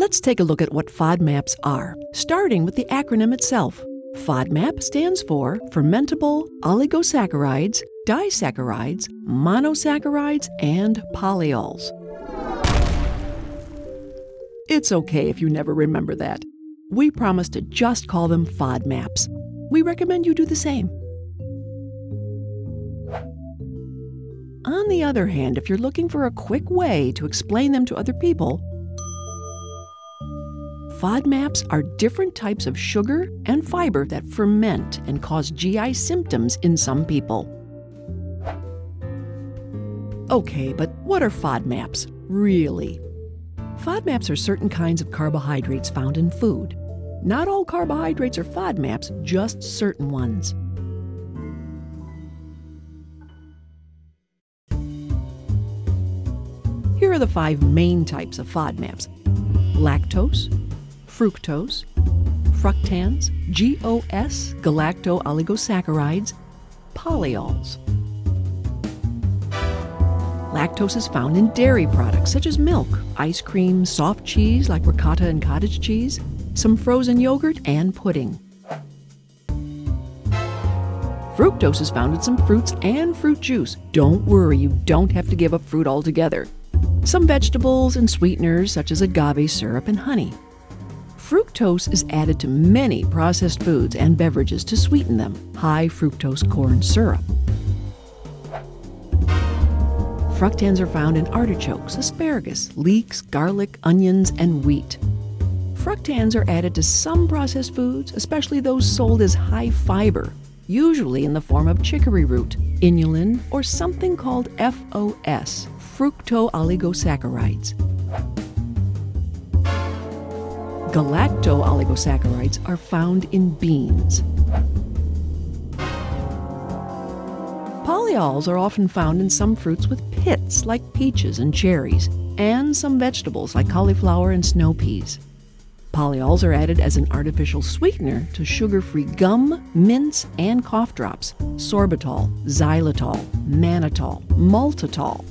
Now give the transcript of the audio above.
Let's take a look at what FODMAPs are, starting with the acronym itself. FODMAP stands for Fermentable Oligosaccharides, Disaccharides, Monosaccharides, and Polyols. It's okay if you never remember that. We promise to just call them FODMAPs. We recommend you do the same. On the other hand, if you're looking for a quick way to explain them to other people, FODMAPs are different types of sugar and fiber that ferment and cause GI symptoms in some people. Okay, but what are FODMAPs, really? FODMAPs are certain kinds of carbohydrates found in food. Not all carbohydrates are FODMAPs, just certain ones. Here are the five main types of FODMAPs lactose, fructose, fructans, GOS, galacto-oligosaccharides, polyols. Lactose is found in dairy products such as milk, ice cream, soft cheese like ricotta and cottage cheese, some frozen yogurt, and pudding. Fructose is found in some fruits and fruit juice. Don't worry, you don't have to give up fruit altogether some vegetables and sweeteners such as agave syrup and honey. Fructose is added to many processed foods and beverages to sweeten them, high fructose corn syrup. Fructans are found in artichokes, asparagus, leeks, garlic, onions, and wheat. Fructans are added to some processed foods, especially those sold as high fiber, usually in the form of chicory root, inulin, or something called FOS, fructooligosaccharides. Galacto-oligosaccharides are found in beans. Polyols are often found in some fruits with pits like peaches and cherries, and some vegetables like cauliflower and snow peas. Polyols are added as an artificial sweetener to sugar-free gum, mints, and cough drops, sorbitol, xylitol, mannitol, maltitol,